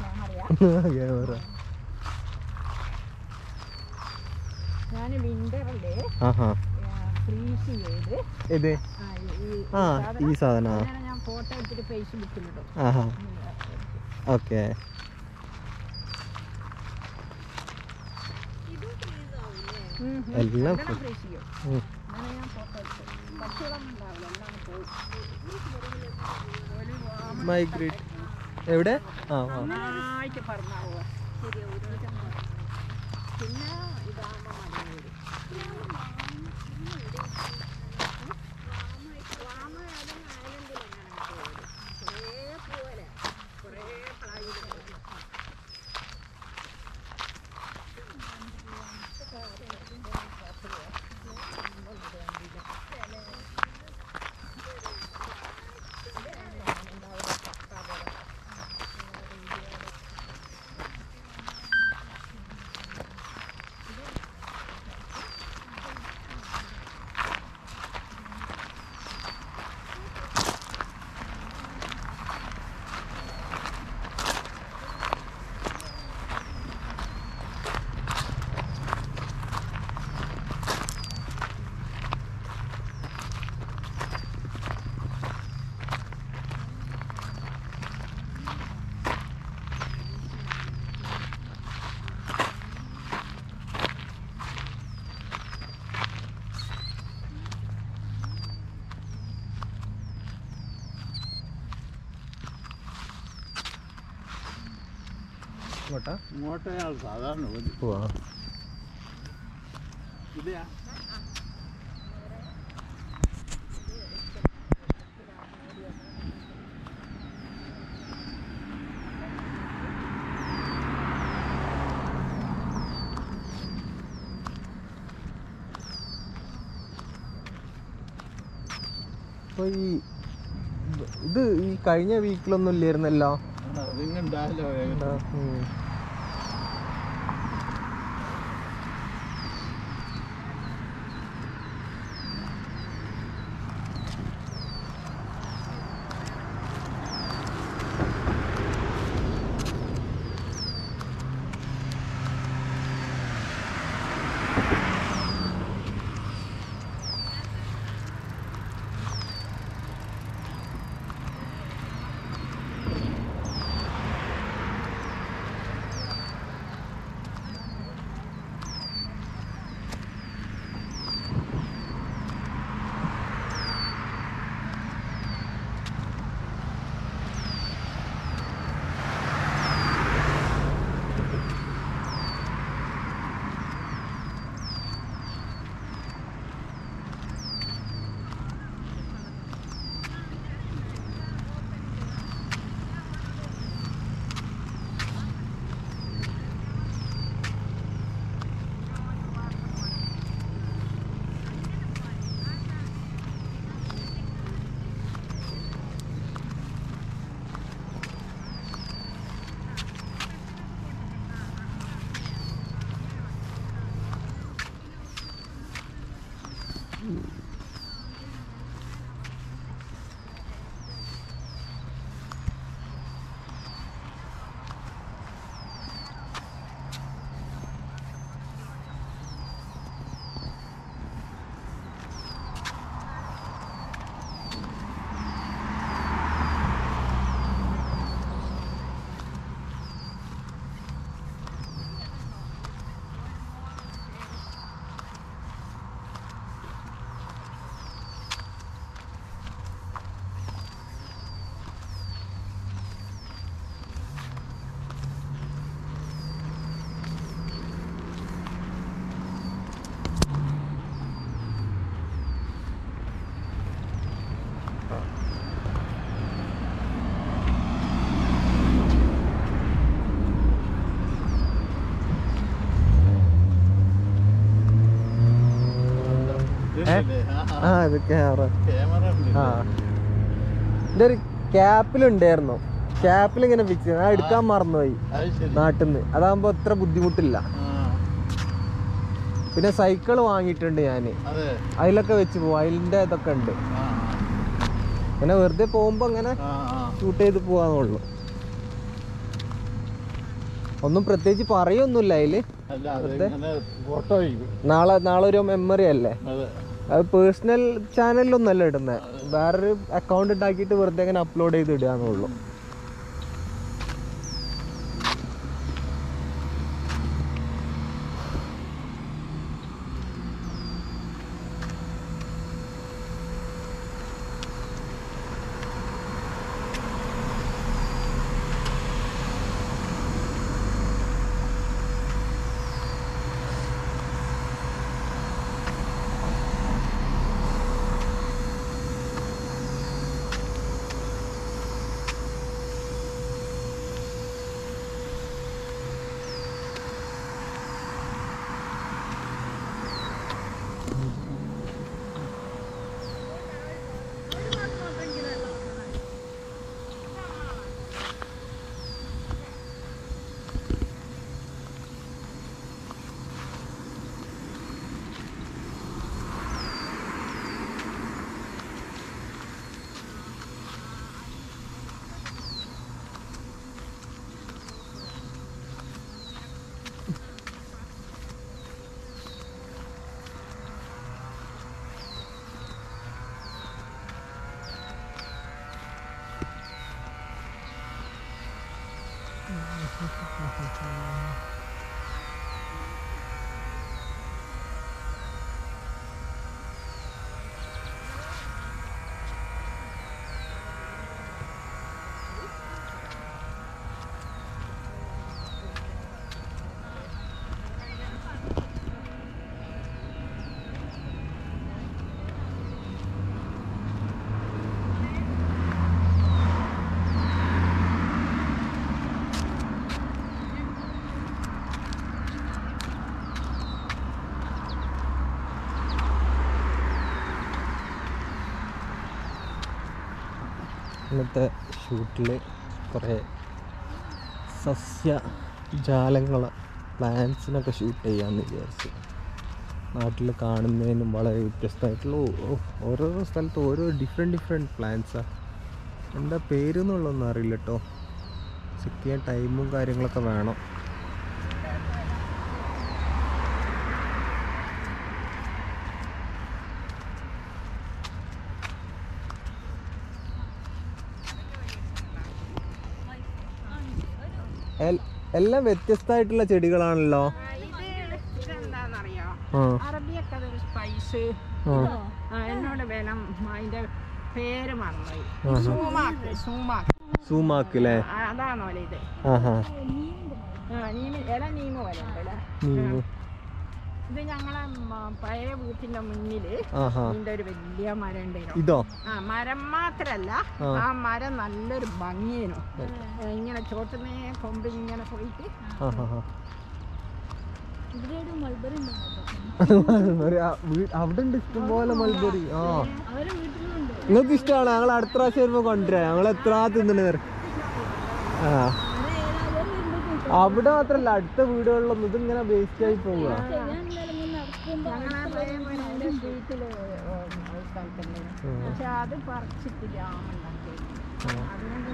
Camera ഞാൻ വിന്ററിൽ ആഹാ. Freeze ചെയ്ത് ഇത് ആ, ഈ- സാധനം ഞാൻ ഫോട്ടോ എടുത്തിട്ട് ഫേസ്ബുക്കിലിടും ഓക്കെ. എല്ലാം freeze. ചെയ്യും. മൈഗ്രേറ്റ് എവിടെ? ആ പിന്നെ ഇതാകുമ്പോൾ മടങ്ങി വരും ഇങ്ങോട്ടാ ഇങ്ങോട്ടയാൾ സാധാരണ പോവാ അപ്പൊ ഈ ഇത് ഈ കഴിഞ്ഞ വീക്കിലൊന്നും ഇല്ലായിരുന്നല്ലോ? അതിങ്ങുണ്ടായല്ലോ ആ ഇത് ക്യാമറ ആ. എന്റെ ഒരു ക്യാപ്പിലുണ്ടായിരുന്നു. ക്യാപ്പിൽ ഇങ്ങനെ ഫിക്സ് ആ എടുക്കാൻ മറന്നുപോയി നാട്ടിൽ നിന്ന് അതാകുമ്പോ അത്ര ബുദ്ധിമുട്ടില്ല. പിന്നെ സൈക്കിൾ വാങ്ങിയിട്ടുണ്ട് ഞാൻ അതെ. അതിലൊക്കെ വെച്ച് പോകും അതിന്റെ ഇതൊക്കെ ഉണ്ട്. പിന്നെ അങ്ങനെ വെറുതെ പോകുമ്പോൾ അങ്ങനെ ഷൂട്ട് ചെയ്ത് പോകാന്നുള്ളൂ ഒന്നും പ്രത്യേകിച്ച് പറയൊന്നുമില്ല അതിൽ. നാളെ നാളെ ഒരു മെമ്മറി അല്ലേ? അതെ പേഴ്സണൽ ചാനലിലൊന്നല്ല ഇടുന്നത് വേറൊരു അക്കൗണ്ട് ഉണ്ടാക്കിയിട്ട് വെറുതെ അങ്ങനെ അപ്ലോഡ് ചെയ്ത് ഇടുക ഇന്നത്തെ ഷൂട്ടിൽ കുറേ സസ്യജാലങ്ങൾ പ്ലാന്റ്സിനൊക്കെ ഷൂട്ട് ചെയ്യാമെന്ന് വിചാരിച്ചു. നാട്ടിൽ കാണുന്നതിനും വളരെ വ്യത്യസ്തമായിട്ടുള്ള ഓരോ സ്ഥലത്ത് ഓരോ ഡിഫറെന്റ് ഡിഫറെന്റ് പ്ലാന്റ്സാണ് എന്താ പേരെന്നുള്ളതൊന്നും അറിയില്ല കേട്ടോ ചെക്ക് ചെയ്യാൻ ടൈമും കാര്യങ്ങളൊക്കെ വേണം. എല്ലാം വ്യത്യസ്തമായിട്ടുള്ള ചെടികളാണല്ലോ. അറബിയൊക്കെ അതൊരു സ്പൈസ് ആ. എന്നോട് വേണം അതിന്റെ പേര്. സൂമാക്ക് സൂമാക്ക്. സൂമാക്ക് അല്ലേ അതാണോ ഇത്? നീമ ഇല നീമ നീങ്ങ്. ഇത് ഞങ്ങളെ പഴയ വീട്ടിന്റെ മുന്നിൽ ഇതിന്റെ ഒരു വലിയ മരം ഉണ്ടായിരുന്നു ഇതോ? ആ മരം മാത്രല്ല. ആ. മരം നല്ലൊരു ഭംഗിയേനു. ഇങ്ങനെ ചോട്ടുന്നേ കൊമ്പ് ഇങ്ങനെ പോയിട്ട്. അവിടെ ഉണ്ട് ഇഷ്ടംപോലെ മൾബറി ആ. അവരെ വീട്ടിലുണ്ട്. നിങ്ങൾക്ക് ഇഷ്ടമാണ്. ഞങ്ങൾ അടുത്ത പ്രാവശ്യം വരുമ്പോ കൊണ്ടുവരാം. ഞങ്ങൾ എത്ര തിന്നണേ ആ. അവിടെ മാത്രല്ല അടുത്ത വീടുകളിലൊന്നും ഇതിങ്ങനെ വേസ്റ്റ് ആയി പോവുക. വീട്ടിൽ സ്ഥലത്തുണ്ടായിരുന്നു പക്ഷെ അത് പറിച്ചിട്ട് ജാമുണ്ടാക്കി അതുകൊണ്ട്